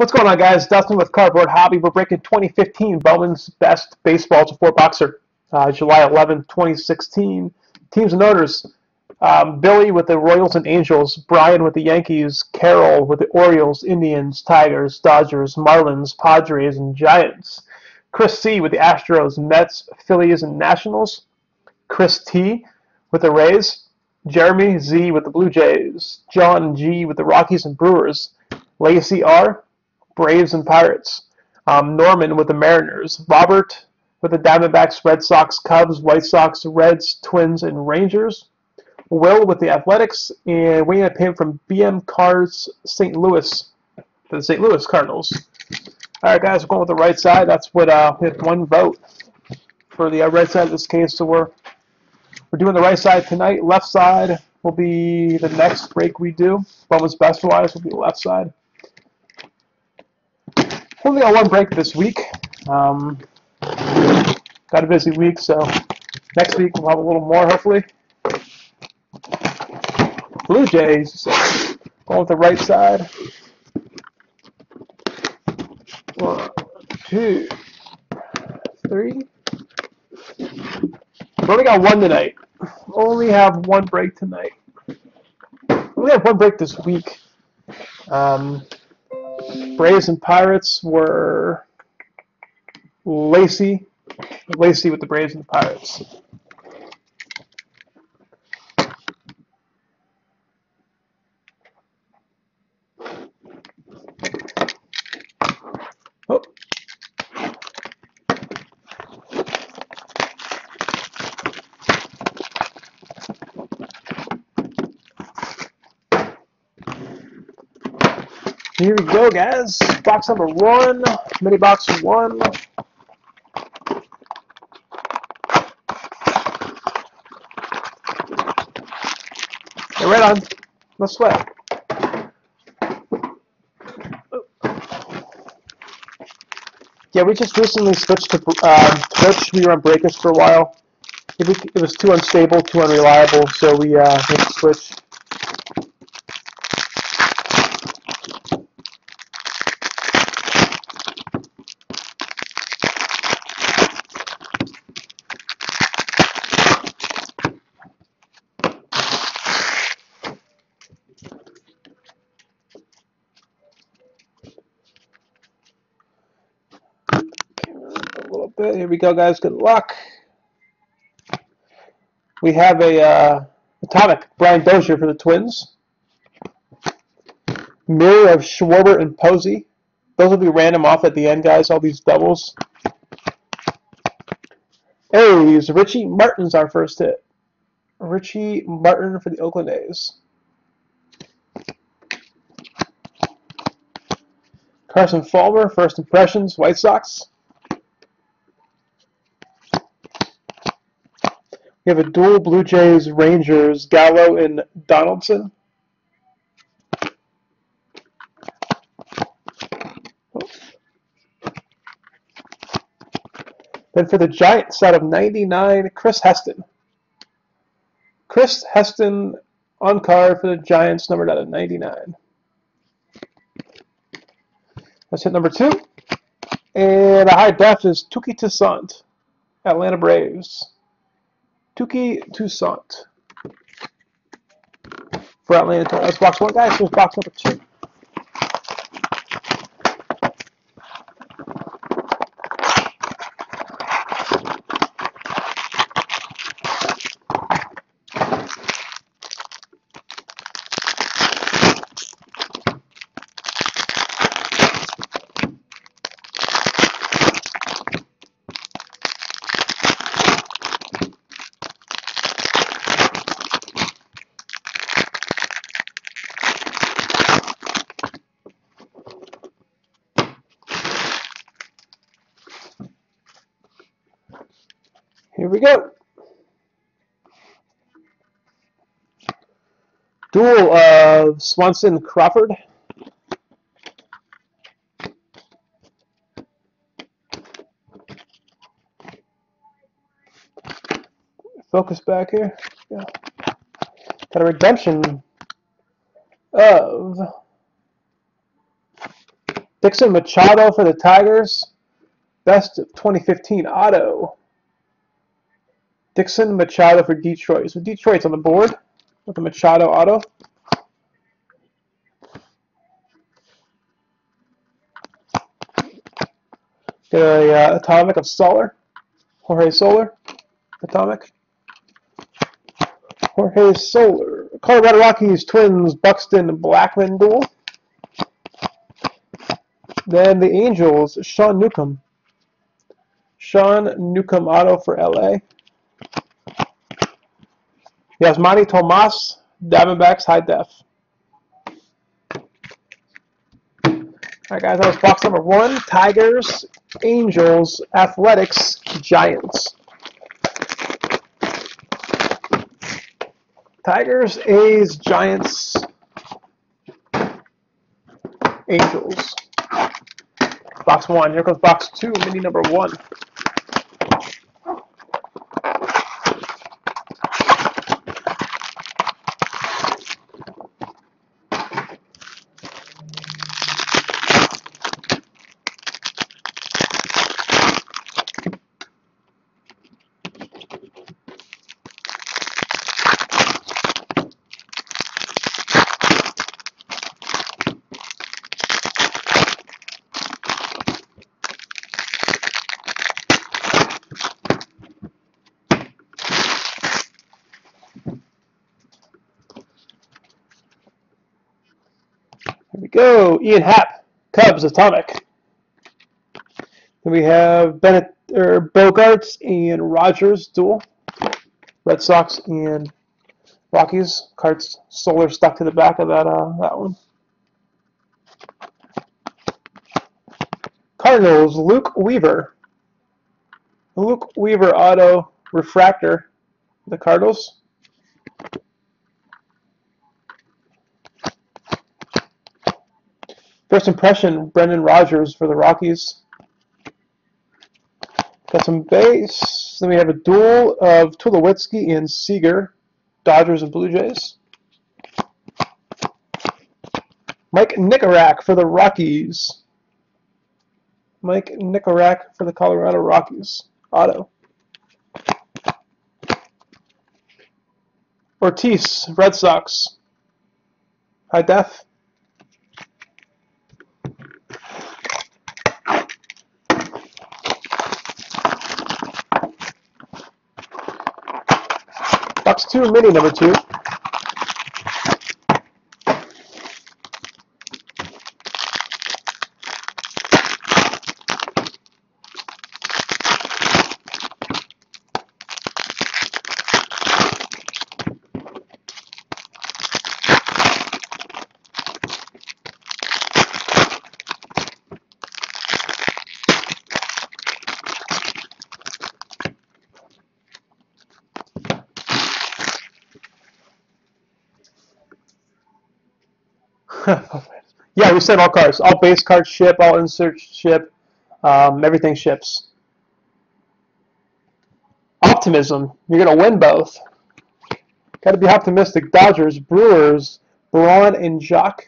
What's going on, guys? Dustin with Cardboard Hobby. We're breaking 2015 Bowman's Best Baseball to 4 Boxer, uh, July 11, 2016. Teams and owners um, Billy with the Royals and Angels, Brian with the Yankees, Carol with the Orioles, Indians, Tigers, Dodgers, Marlins, Padres, and Giants. Chris C with the Astros, Mets, Phillies, and Nationals. Chris T with the Rays. Jeremy Z with the Blue Jays. John G with the Rockies and Brewers. Lacey R, Braves and Pirates. Um, Norman with the Mariners. Robert with the Diamondbacks, Red Sox, Cubs, White Sox, Reds, Twins, and Rangers. Will with the Athletics, and Wayne Payne from BM Cars St. Louis for the St. Louis Cardinals. All right, guys, we're going with the right side. That's what uh, we have one vote for the uh, right side of this case. So we're we're doing the right side tonight. Left side will be the next break we do. What was best wise will be the left side. Only got one break this week. Um, got a busy week, so next week we'll have a little more, hopefully. Blue Jays going with the right side. One, two, three. We only got one tonight. Only have one break tonight. We only have one break this week. Um, Braves and Pirates were Lacey. Lacey with the Braves and the Pirates. Oh. Here we guys. Box number one, mini box one. Get right on. No sweat. Yeah, we just recently switched to um, Twitch. We were on Breakers for a while. It, was too unstable, too unreliable, so we uh, we switched. a little bit. Here we go, guys. Good luck. We have a uh, atomic Brian Dozier for the Twins. Mirror of Schwarber and Posey. Those will be random off at the end, guys. All these doubles. Aries, Richie Martin's our first hit. Richie Martin for the Oakland A's. Carson Fulmer, first impressions, White Sox. We have a dual Blue Jays Rangers, Gallo and Donaldson. Then for the Giants out of 99, Chris Heston. Chris Heston on card for the Giants, numbered out of 99. That's hit number two. And a high def is Touki Toussaint, Atlanta Braves. Touki Toussaint for Atlanta. That's box one, guys. Here's box number two. Here we go. Duel of Swanson Crawford. Focus back here. Yeah. Got a redemption of Dixon Machado for the Tigers. Best of 2015 auto. Dixon Machado for Detroit. So Detroit's on the board with the Machado auto. Get a uh, atomic of Soler, Jorge Soler, Atomic. Jorge Soler, Colorado Rockies, Twins, Buxton, Blackmon duel. Then the Angels, Sean Newcomb. Sean Newcomb auto for LA. Yasmany Tomas, Diamondbacks high def. All right, guys, that was box number one. Tigers, Angels, Athletics, Giants. Tigers, A's, Giants, Angels. Box one. Here comes box two, mini number one. Here we go. Ian Happ, Cubs, Atomic. Then we have Bennett or Bogaerts and Rodgers duel. Red Sox and Rockies. Cards solar stuck to the back of that uh, that one. Cardinals, Luke Weaver. Luke Weaver auto refractor. The Cardinals. First impression, Brendan Rodgers for the Rockies. Got some base. Then we have a duel of Tulowitzki and Seager, Dodgers and Blue Jays. Mike Nikorak for the Rockies. Mike Nikorak for the Colorado Rockies. Auto. Ortiz, Red Sox. High def. Box two, mini number two. yeah, we said all cards. All base cards ship, all inserts ship, um, everything ships. Optimism. You're going to win both. Got to be optimistic. Dodgers, Brewers, Braun, and Joc.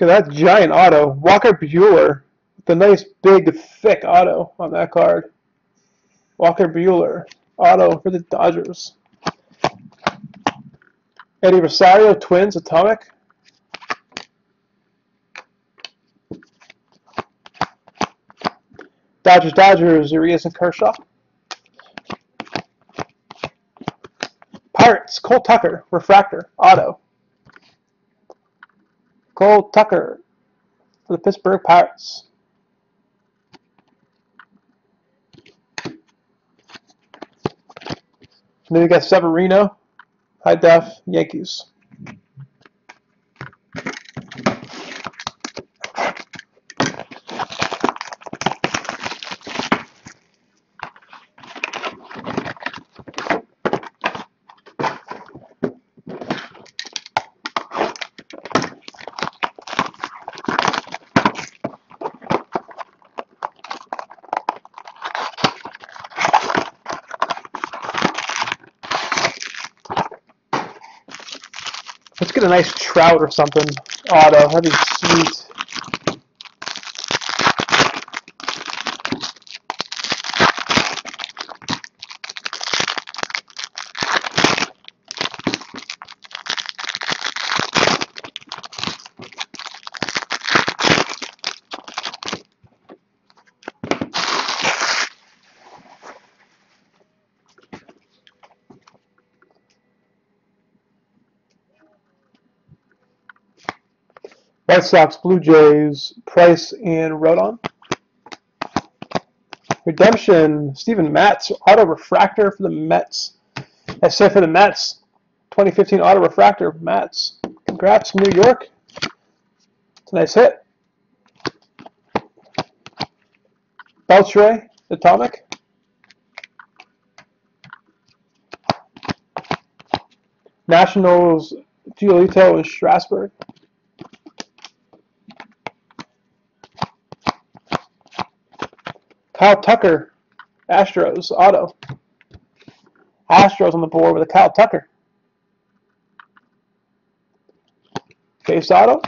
Look at that giant auto. Walker Buehler. The nice, big, thick auto on that card. Walker Buehler. Auto for the Dodgers. Eddie Rosario, Twins, Atomic. Dodgers, Dodgers, Urias and Kershaw. Pirates, Cole Tucker, Refractor, Auto. Cole Tucker for the Pittsburgh Pirates. then we got Severino, High Def, Yankees. Let's get a nice trout or something. Auto. That'd be sweet. White Sox, Blue Jays, Price, and Rodon. Redemption, Steven Matz, Auto Refractor for the Mets. That's it for the Mets. 2015 Auto Refractor, Mets. Congrats, New York. It's a nice hit. Beltre, Atomic. Nationals, Giolito and Strasburg. Kyle Tucker, Astros, auto. Astros on the board with a Kyle Tucker. Case auto.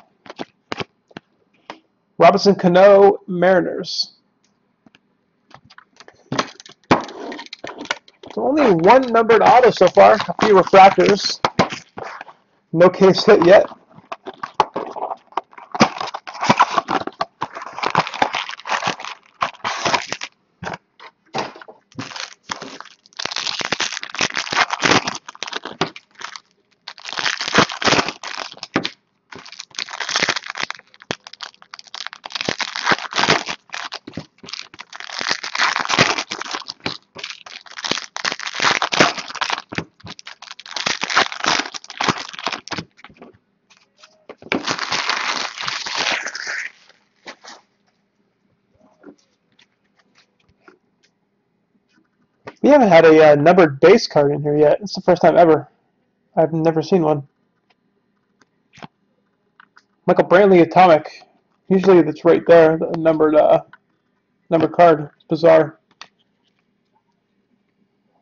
Robinson Cano, Mariners. So only one numbered auto so far. A few refractors. No case hit yet. Haven't had a uh, numbered base card in here yet. It's the first time ever. I've never seen one. Michael Brantley Atomic. Usually it's right there, the numbered uh, numbered card. It's bizarre.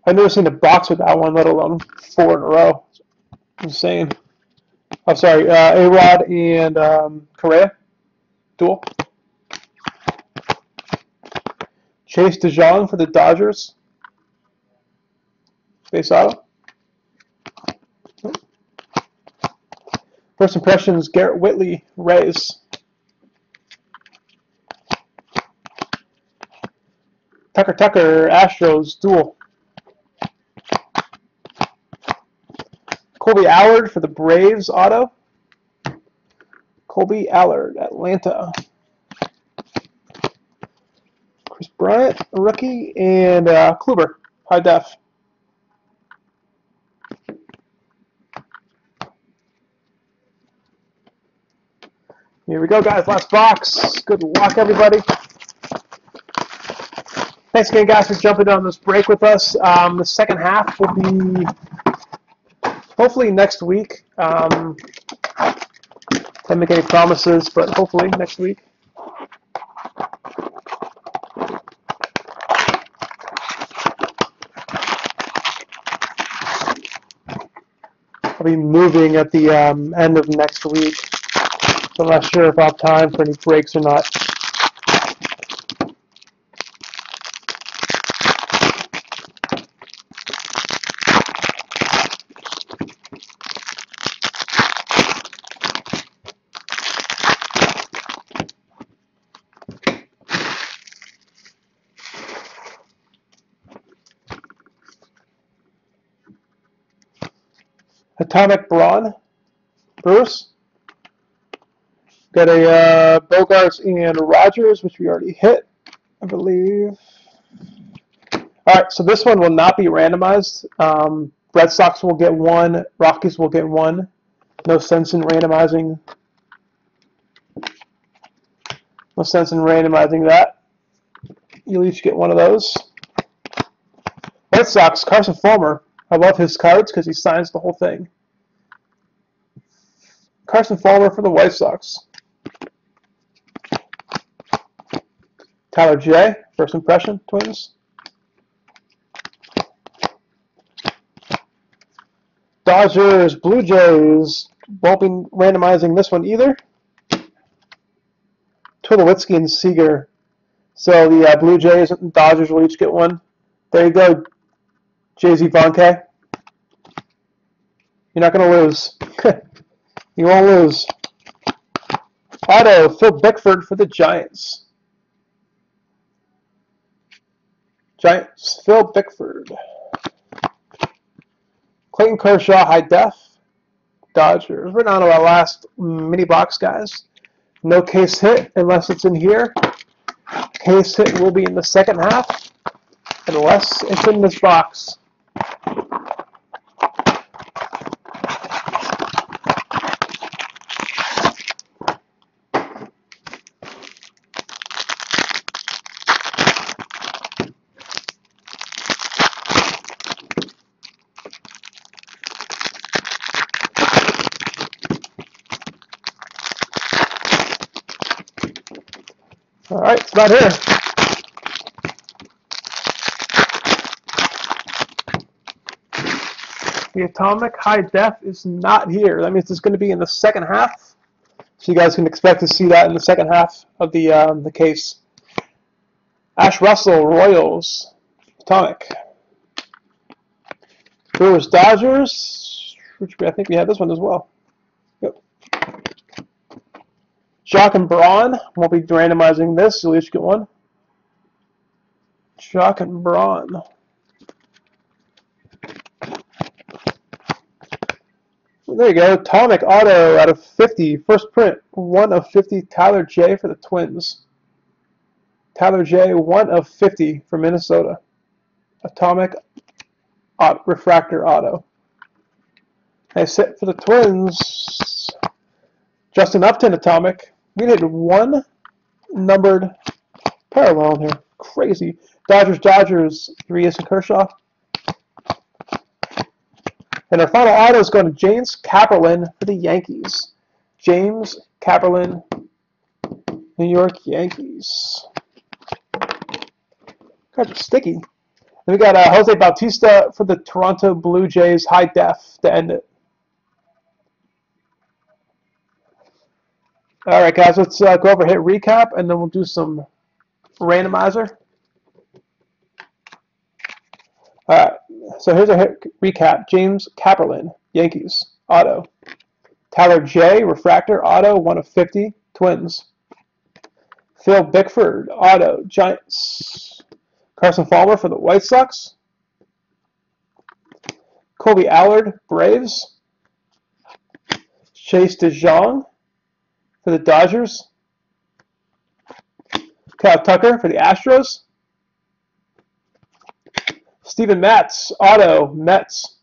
I've never seen a box with that one, let alone four in a row. Insane. I'm sorry, uh, A-Rod and um, Correa. Dual. Chase DeJong for the Dodgers. Base auto. First impressions, Garrett Whitley, Rays. Tucker Tucker, Astros, dual. Kolby Allard for the Braves, auto. Kolby Allard, Atlanta. Kris Bryant, rookie, and uh, Kluber, high def. Here we go, guys. Last box. Good luck, everybody. Thanks again, guys, for jumping on this break with us. Um, the second half will be hopefully next week. Um, can't make any promises, but hopefully next week. I'll be moving at the um, end of next week. I'm not sure if I'll have time for any breaks or not. Atomic Braun, Bruce. Got a uh, Bogaerts and Rodgers, which we already hit, I believe. All right, so this one will not be randomized. Um, Red Sox will get one. Rockies will get one. No sense in randomizing. No sense in randomizing that. You'll each get one of those. Red Sox, Carson Fulmer. I love his cards because he signs the whole thing. Carson Fulmer for the White Sox. Tyler Jay, first impression, Twins. Dodgers, Blue Jays, Won't be randomizing this one either. Tulowitzki and Seager. So the uh, Blue Jays and Dodgers will each get one. There you go, Jay-Z Vonke. You're not going to lose. you won't lose. Auto, Phil Bickford for the Giants. Giants, Phil Bickford. Clayton Kershaw, high def. Dodgers. We're down to our last mini box, guys. No case hit unless it's in here. Case hit will be in the second half unless it's in this box. Right, here. The atomic high def is not here. That means it's going to be in the second half. So you guys can expect to see that in the second half of the um, the case. Ashe Russell, Royals, atomic. Brewers, Dodgers. Which I think we had this one as well. Joc and Braun. Won't be randomizing this, at least get one. Joc and Braun. There you go. Atomic Auto out of 50. First print. 1 of 50. Tyler Jay for the Twins. Tyler Jay. 1 of 50 for Minnesota. Atomic Refractor Auto. Nice hit for the Twins. Justin Upton Atomic. We did one numbered parallel in here. Crazy. Dodgers, Dodgers, Urias and Kershaw. And our final auto is going to James Kaprielian for the Yankees. James Kaprielian, New York Yankees. Cards are sticky. And we got uh, Jose Bautista for the Toronto Blue Jays, high def to end it. All right, guys, let's uh, go over hit recap, and then we'll do some randomizer. All right, so here's a hit recap. James Kaprielian, Yankees, auto. Tyler Jay, refractor, auto, 1 of 50, Twins. Phil Bickford, auto, Giants. Carson Fulmer for the White Sox. Kolby Allard, Braves. Chase DeJong, for the Dodgers. Kyle Tucker for the Astros. Steven Matz, Auto, Mets.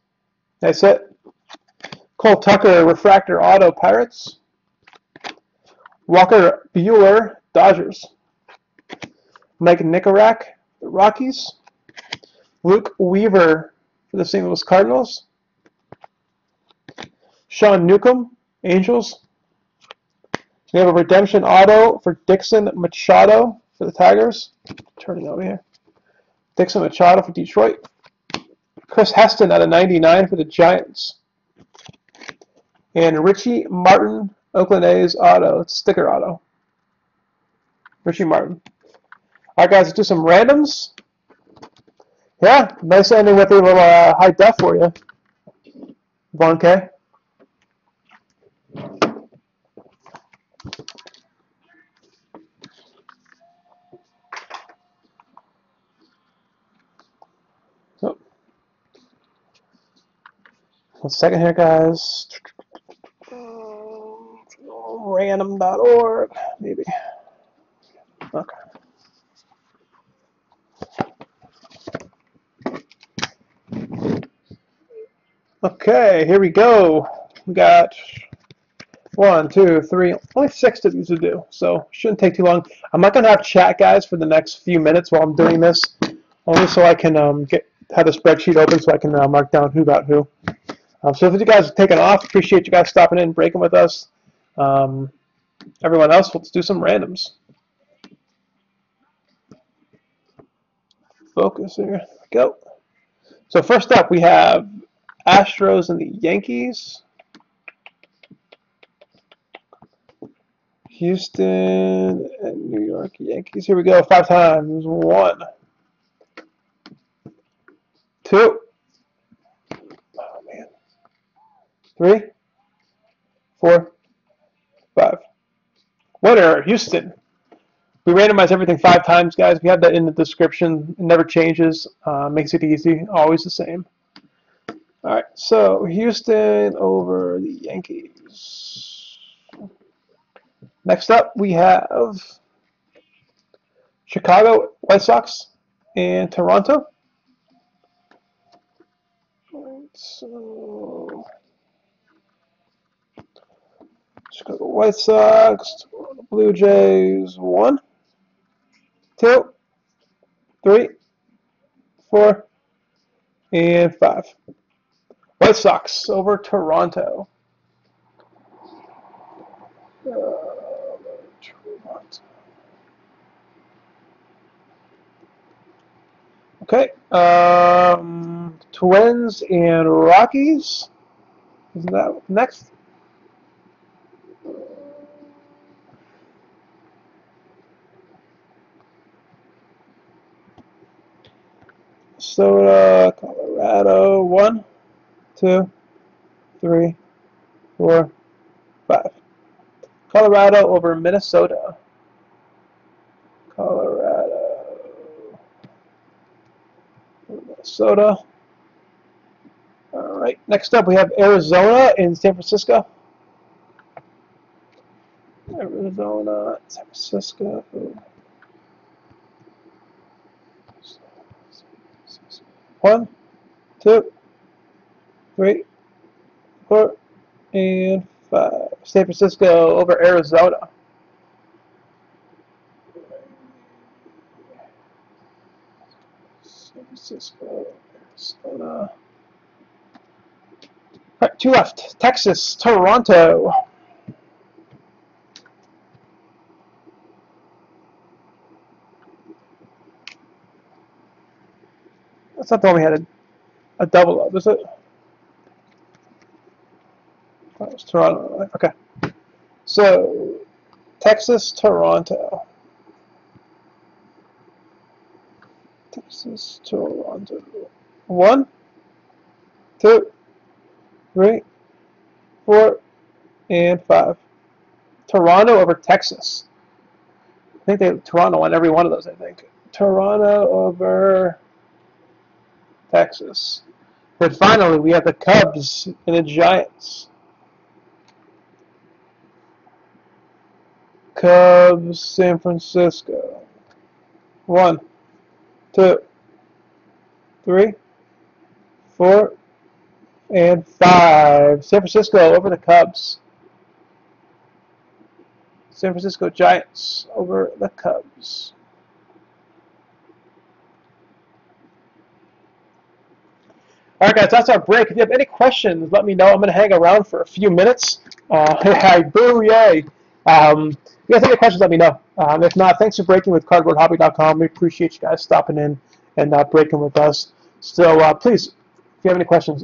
That's it. Cole Tucker, Refractor, Auto, Pirates. Walker Buehler, Dodgers. Mike Nikorak, the Rockies. Luke Weaver for the St. Louis Cardinals. Sean Newcomb, Angels. We have a redemption auto for Dixon Machado for the Tigers. Turning over here. Dixon Machado for Detroit. Chris Heston out of 99 for the Giants. And Richie Martin, Oakland A's auto. It's sticker auto. Richie Martin. All right, guys, let's do some randoms. Yeah, nice ending with a little uh, high def for you. Vaughn K. One second here, guys. Random.org, maybe. Okay. Okay, here we go. We got one, two, three, only six of these to do, so shouldn't take too long. I'm not going to have chat, guys, for the next few minutes while I'm doing this, only so I can um, get have the spreadsheet open so I can uh, mark down who got who. Um, so if you guys are taking off, appreciate you guys stopping in and breaking with us. Um, everyone else, let's do some randoms. Focus here. Go. So first up, we have Astros and the Yankees. Houston and New York Yankees. Here we go. Five times. One, two, oh man, three, four, five. Winner, Houston. We randomize everything five times, guys. We have that in the description. It never changes. Uh, makes it easy. Always the same. All right, so Houston over the Yankees. Next up, we have Chicago White Sox and Toronto. So, Chicago White Sox, Blue Jays, one, two, three, four, and five. White Sox over Toronto. Uh, Toronto. Okay. Um, Twins and Rockies. Isn't that next? Soda, Colorado, one two, three, four, five. Colorado over Minnesota. Colorado. Minnesota. All right. Next up, we have Arizona and San Francisco. Arizona, San Francisco. One, two, three, four, and five. San Francisco over Arizona. San Francisco, Arizona. Right, two left. Texas, Toronto. That's not the one we had a, a double of, is it? That Toronto. Okay. So, Texas, Toronto. Texas, Toronto. One, two, three, four, and five. Toronto over Texas. I think they Toronto won every one of those. I think Toronto over Texas. But finally, we have the Cubs and the Giants. Cubs, San Francisco. One, two, three, four, and five. San Francisco over the Cubs. San Francisco Giants over the Cubs. All right, guys, that's our break. If you have any questions, let me know. I'm going to hang around for a few minutes. Uh, hey, boo, yay. Um, if you guys have any questions, let me know. Um, if not, thanks for breaking with cardboardhobby.com. We appreciate you guys stopping in and uh, breaking with us. So uh, please, if you have any questions,